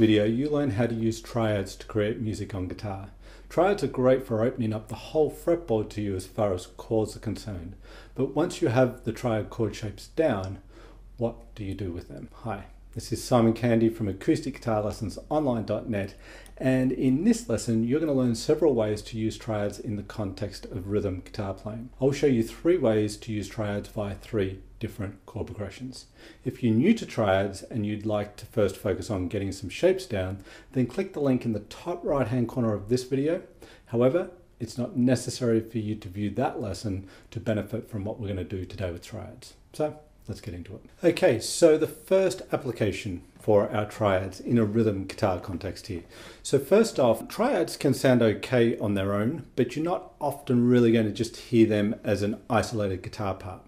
video, you learn how to use triads to create music on guitar. Triads are great for opening up the whole fretboard to you as far as chords are concerned. But once you have the triad chord shapes down, what do you do with them? Hi, this is Simon Candy from AcousticGuitarLessonsOnline.net and in this lesson you're going to learn several ways to use triads in the context of rhythm guitar playing. I'll show you three ways to use triads via three different chord progressions. If you're new to triads and you'd like to first focus on getting some shapes down, then click the link in the top right hand corner of this video. However, it's not necessary for you to view that lesson to benefit from what we're going to do today with triads. So let's get into it. Okay, so the first application for our triads in a rhythm guitar context here. So first off, triads can sound okay on their own, but you're not often really going to just hear them as an isolated guitar part.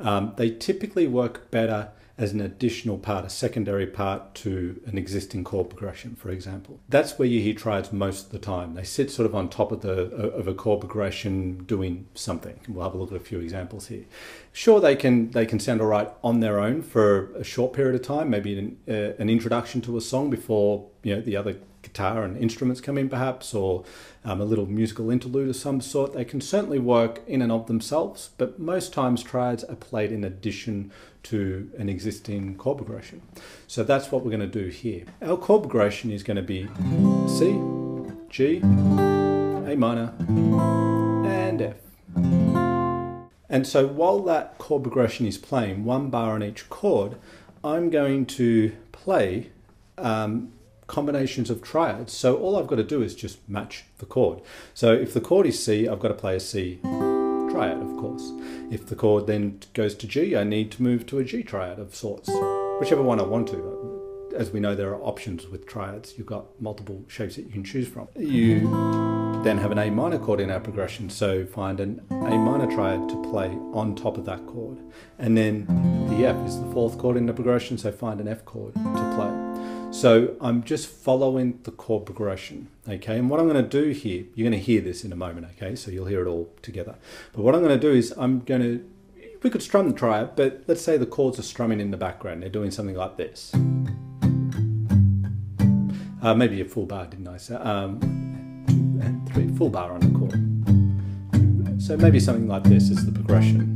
Um, they typically work better as an additional part, a secondary part to an existing chord progression, for example. That's where you hear triads most of the time. They sit sort of on top of the of a chord progression doing something. We'll have a look at a few examples here. Sure, they can they can sound all right on their own for a short period of time, maybe an, uh, an introduction to a song before you know the other guitar and instruments come in perhaps, or um, a little musical interlude of some sort. They can certainly work in and of themselves, but most times triads are played in addition to an existing chord progression. So that's what we're going to do here. Our chord progression is going to be C, G, A minor, and F. And so while that chord progression is playing, one bar on each chord, I'm going to play um, combinations of triads. So all I've got to do is just match the chord. So if the chord is C, I've got to play a C triad, of course. If the chord then goes to G, I need to move to a G triad of sorts, whichever one I want to. As we know, there are options with triads. You've got multiple shapes that you can choose from. You then have an A minor chord in our progression, so find an A minor triad to play on top of that chord. And then the F is the fourth chord in the progression, so find an F chord to play. So I'm just following the chord progression, okay? And what I'm going to do here, you're going to hear this in a moment, okay? So you'll hear it all together. But what I'm going to do is I'm going to, we could strum the triad, but let's say the chords are strumming in the background. They're doing something like this. Uh, maybe a full bar, didn't I say? Um, three, full bar on the chord. So maybe something like this is the progression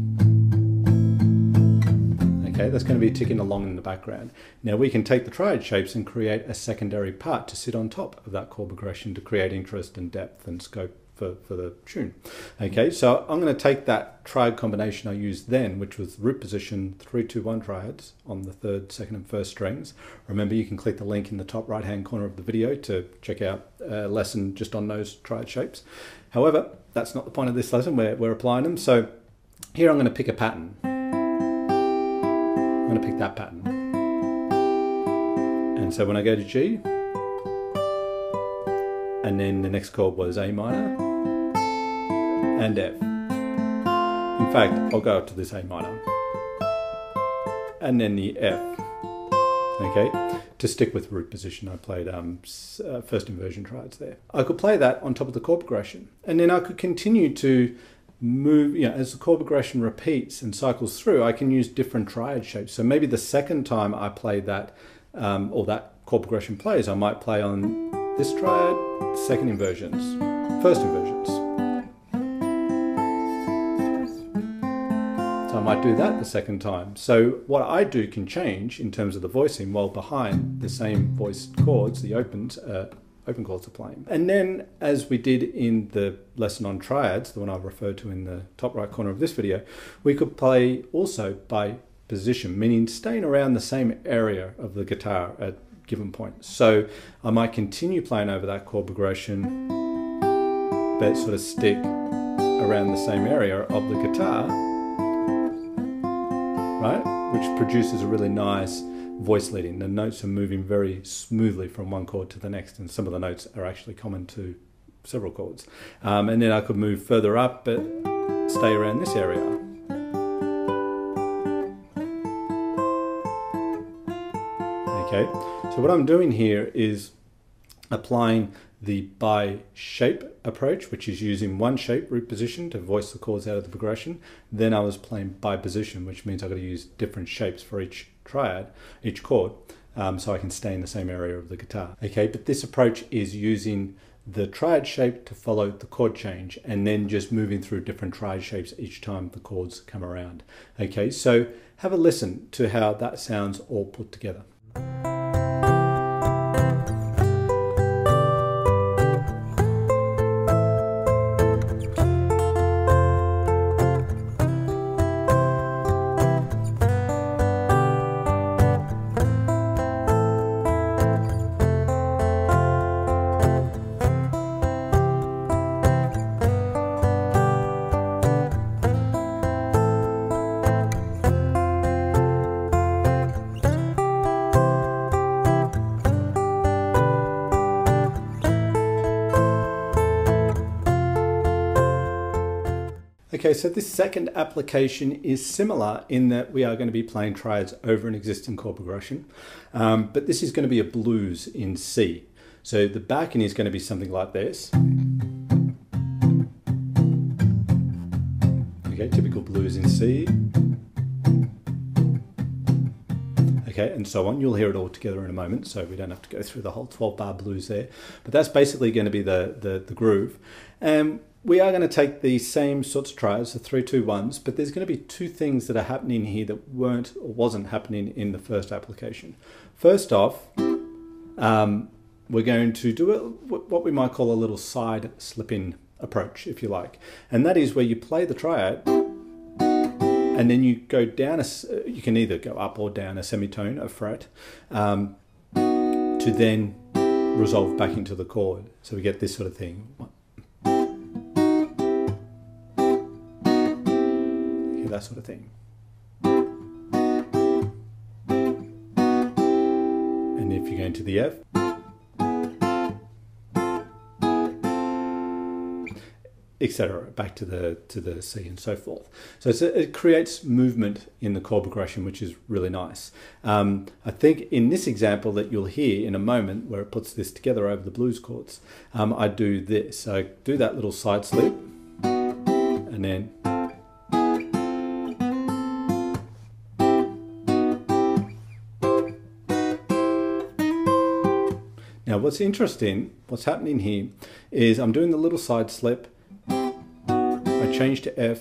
okay, that's going to be ticking along in the background. Now we can take the triad shapes and create a secondary part to sit on top of that chord progression to create interest and depth and scope for, for the tune. Okay, so I'm going to take that triad combination I used then, which was root position 321 triads on the third, second and first strings. Remember you can click the link in the top right hand corner of the video to check out a lesson just on those triad shapes. However, that's not the point of this lesson, we're, we're applying them. So here I'm going to pick a pattern. I'm going to pick that pattern. And so when I go to G, and then the next chord was A minor and F. In fact, I'll go up to this A minor and then the F. Okay, to stick with root position, I played um, uh, first inversion triads there. I could play that on top of the chord progression, and then I could continue to move, you know, as the chord progression repeats and cycles through, I can use different triad shapes. So maybe the second time I play that, um, or that chord progression plays, I might play on this triad, second inversions, first inversions. I might do that the second time. So what I do can change in terms of the voicing while behind the same voiced chords, the uh, open chords are playing. And then, as we did in the lesson on triads, the one I referred to in the top right corner of this video, we could play also by position, meaning staying around the same area of the guitar at given points. So I might continue playing over that chord progression, but sort of stick around the same area of the guitar, right? Which produces a really nice voice leading. The notes are moving very smoothly from one chord to the next, and some of the notes are actually common to several chords. Um, and then I could move further up, but stay around this area. Okay, so what I'm doing here is applying the by shape approach, which is using one shape root position to voice the chords out of the progression. Then I was playing by position, which means I've got to use different shapes for each triad, each chord. um, so I can stay in the same area of the guitar. Okay, but this approach is using the triad shape to follow the chord change and then just moving through different triad shapes each time the chords come around. Okay, so have a listen to how that sounds all put together. Okay, so this second application is similar in that we are going to be playing triads over an existing chord progression, um, but this is going to be a blues in C. So the backing is going to be something like this. Okay, typical blues in C. Okay, and so on. You'll hear it all together in a moment, so we don't have to go through the whole 12 bar blues there. But that's basically going to be the, the, the groove. And we are going to take these same sorts of triads, the three, two, ones, but there's going to be two things that are happening here that weren't or wasn't happening in the first application. First off, um, we're going to do a, what we might call a little side slipping approach, if you like. And that is where you play the triad and then you go down, a, you can either go up or down a semitone, a fret, um, to then resolve back into the chord. So we get this sort of thing. That sort of thing. And if you go into the F, etc. back to the to the C and so forth. So it creates movement in the chord progression, which is really nice. Um, I think in this example that you'll hear in a moment, where it puts this together over the blues chords, um, I do this. I do that little side slip, and then what's interesting, what's happening here, is I'm doing the little side slip, I change to F,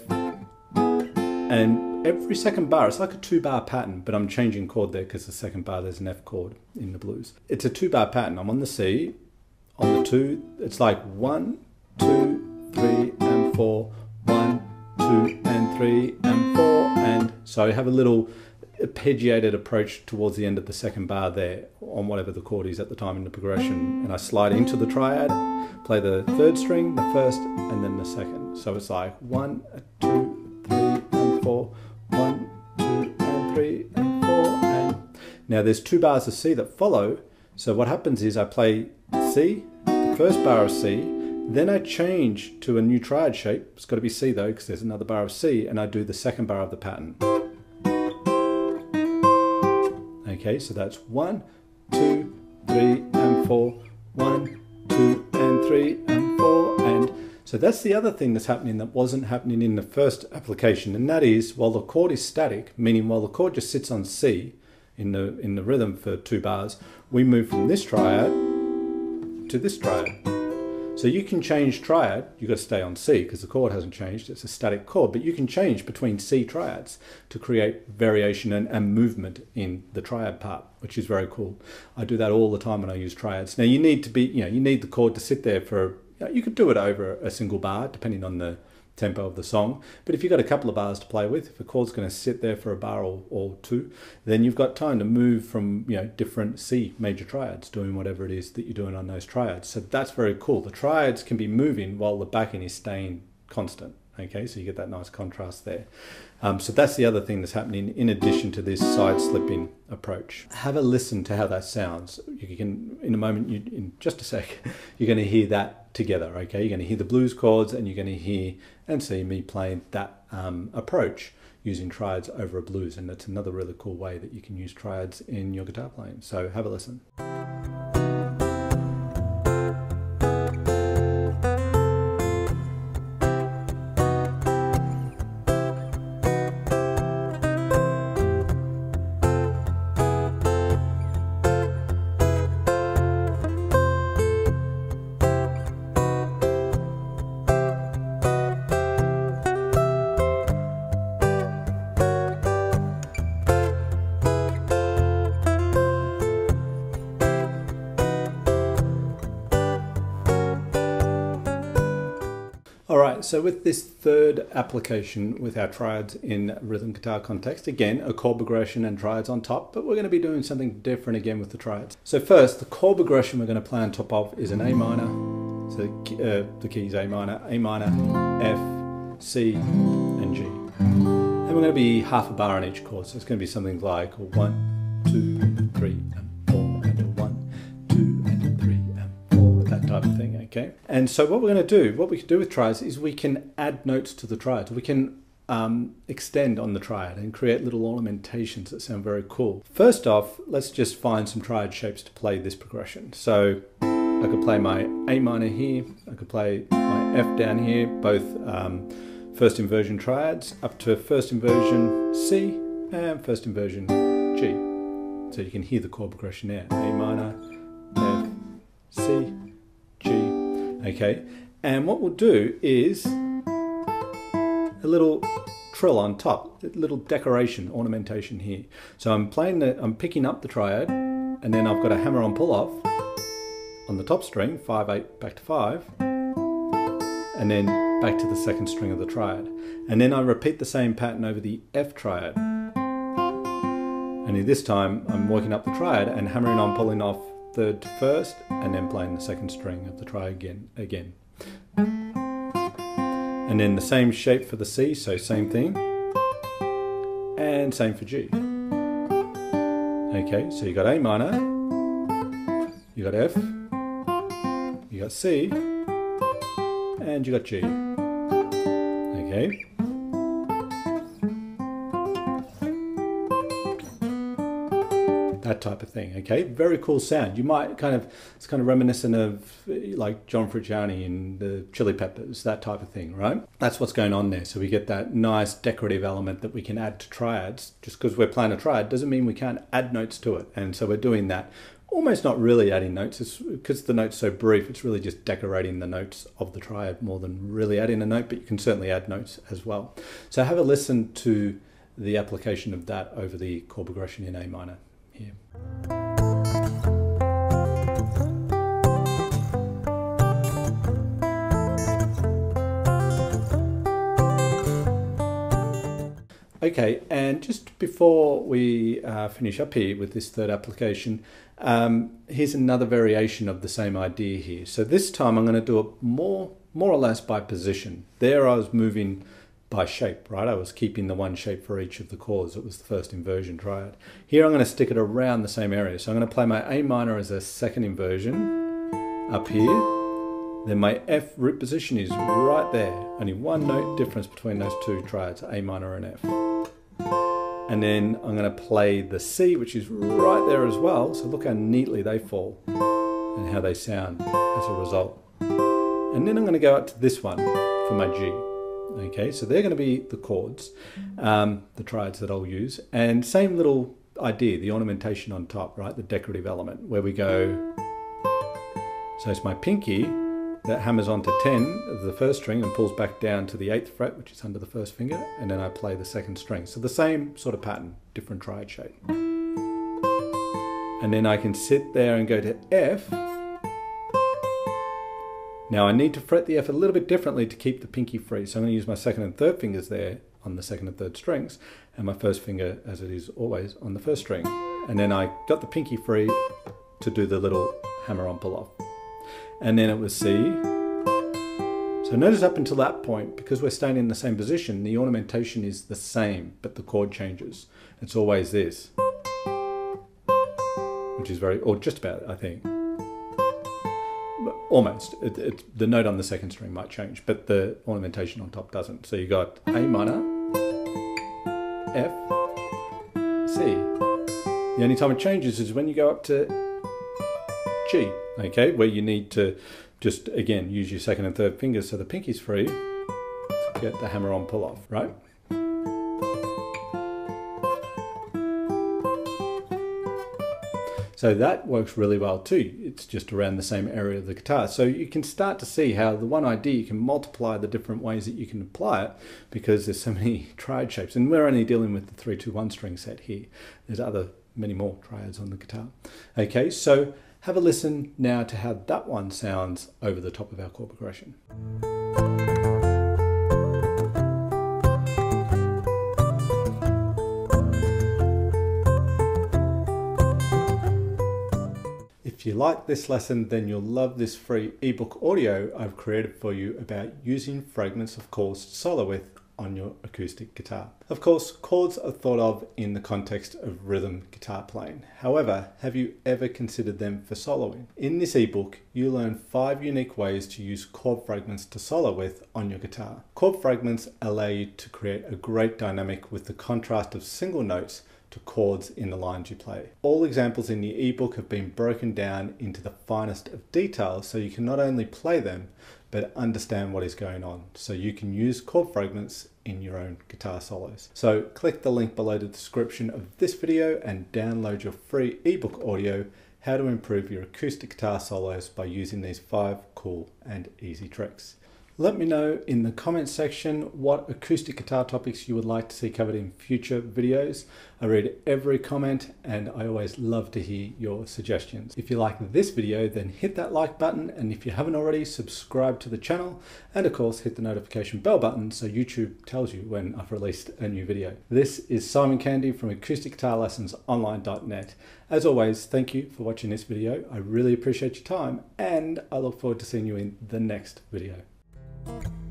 and every second bar, it's like a two bar pattern, but I'm changing chord there because the second bar there's an F chord in the blues. It's a two bar pattern. I'm on the C, on the two, it's like one, two, three, and four, one, two, and three, and four, and so I have a little arpeggiated approach towards the end of the second bar there on whatever the chord is at the time in the progression. And I slide into the triad play the third string the first and then the second. So it's like one two three and four. One two and three and four and now there's two bars of C that follow. So what happens is I play C the first bar of C then I change to a new triad shape. It's got to be C though because there's another bar of C and I do the second bar of the pattern Okay, so that's one, two, three, and four. One, two, and three, and four. And so that's the other thing that's happening that wasn't happening in the first application. And that is while the chord is static, meaning while the chord just sits on C in the, in the rhythm for two bars, we move from this triad to this triad. So you can change triad, you've got to stay on C because the chord hasn't changed, it's a static chord, but you can change between C triads to create variation and, and movement in the triad part, which is very cool. I do that all the time when I use triads. Now you need to be, you know, you need the chord to sit there for, you, you could do it over a single bar depending on the, tempo of the song. But if you've got a couple of bars to play with, if a chord's going to sit there for a bar or, or two, then you've got time to move from you know different C major triads, doing whatever it is that you're doing on those triads. So that's very cool. The triads can be moving while the backing is staying constant. Okay, so you get that nice contrast there. Um, so that's the other thing that's happening in addition to this side slipping approach. Have a listen to how that sounds. You can, in a moment, you, in just a sec, you're going to hear that together. Okay, you're going to hear the blues chords and you're going to hear and see me playing that um, approach using triads over a blues. And that's another really cool way that you can use triads in your guitar playing. So have a listen. So with this third application with our triads in rhythm guitar context, again, a chord progression and triads on top, but we're going to be doing something different again with the triads. So first, the chord progression we're going to play on top of is an A minor, so uh, the keys A minor, A minor, F, C, and G. And we're going to be half a bar on each chord, so it's going to be something like one, two, three, and four, and one, two, and three, and four, that type of thing, okay? And so what we're going to do, what we can do with triads is we can add notes to the triad. We can um, extend on the triad and create little ornamentations that sound very cool. First off, let's just find some triad shapes to play this progression. So I could play my A minor here, I could play my F down here, both um, first inversion triads, up to first inversion C and first inversion G. So you can hear the chord progression there. A minor, F, C, okay? And what we'll do is a little trill on top, a little decoration, ornamentation here. So I'm playing the, I'm picking up the triad, and then I've got a hammer on pull off on the top string, 5, 8, back to 5, and then back to the second string of the triad. And then I repeat the same pattern over the F triad. Only this time I'm working up the triad and hammering on, pulling off third to first, and then playing the second string of the try again, again. And then the same shape for the C, so same thing, and same for G. Okay, so you got A minor, you got F, you got C, and you got G. Okay. That type of thing. Okay, very cool sound. You might kind of it's kind of reminiscent of like John Frusciante and the Chili Peppers, that type of thing, right? That's what's going on there. So we get that nice decorative element that we can add to triads. Just because we're playing a triad doesn't mean we can't add notes to it, and so we're doing that. Almost not really adding notes, because the note's so brief. It's really just decorating the notes of the triad more than really adding a note. But you can certainly add notes as well. So have a listen to the application of that over the chord progression in A minor here. Okay, and just before we uh, finish up here with this third application, um, here's another variation of the same idea here. So this time I'm going to do it more, more or less by position. There I was moving by shape, right? I was keeping the one shape for each of the chords. It was the first inversion triad. Here I'm going to stick it around the same area. So I'm going to play my A minor as a second inversion up here. Then my F root position is right there. Only one note difference between those two triads, A minor and F. And then I'm going to play the C, which is right there as well. So look how neatly they fall and how they sound as a result. And then I'm going to go up to this one for my G. Okay, so they're going to be the chords, um, the triads that I'll use. And same little idea, the ornamentation on top, right? The decorative element where we go. So it's my pinky that hammers onto 10 of the first string and pulls back down to the 8th fret, which is under the first finger, and then I play the second string. So the same sort of pattern, different triad shape. And then I can sit there and go to F, now I need to fret the F a little bit differently to keep the pinky free. So I'm going to use my second and third fingers there on the second and third strings and my first finger as it is always on the first string. And then I got the pinky free to do the little hammer on pull off. And then it was C. So notice up until that point, because we're staying in the same position, the ornamentation is the same, but the chord changes. It's always this, which is very, or just about, I think almost. It, it, the note on the second string might change, but the ornamentation on top doesn't. So you got A minor, F, C. The only time it changes is when you go up to G, okay, where you need to just again use your second and third fingers so the pinky's free to get the hammer on pull off, right? So that works really well too. It's just around the same area of the guitar. So you can start to see how the one idea you can multiply the different ways that you can apply it because there's so many triad shapes. And we're only dealing with the 321 string set here. There's other many more triads on the guitar. Okay, so have a listen now to how that one sounds over the top of our chord progression. If you like this lesson, then you'll love this free ebook audio I've created for you about using fragments of chords to solo with on your acoustic guitar. Of course, chords are thought of in the context of rhythm guitar playing. However, have you ever considered them for soloing? In this ebook, you learn five unique ways to use chord fragments to solo with on your guitar. Chord fragments allow you to create a great dynamic with the contrast of single notes to chords in the lines you play. All examples in the ebook have been broken down into the finest of detail so you can not only play them, but understand what is going on. So you can use chord fragments in your own guitar solos. So click the link below the description of this video and download your free ebook audio how to improve your acoustic guitar solos by using these five cool and easy tricks. Let me know in the comments section what acoustic guitar topics you would like to see covered in future videos. I read every comment and I always love to hear your suggestions. If you like this video, then hit that like button and if you haven't already, subscribe to the channel and of course hit the notification bell button so YouTube tells you when I've released a new video. This is Simon Candy from acousticguitarlessonsonline.net. As always, thank you for watching this video. I really appreciate your time and I look forward to seeing you in the next video. Bye.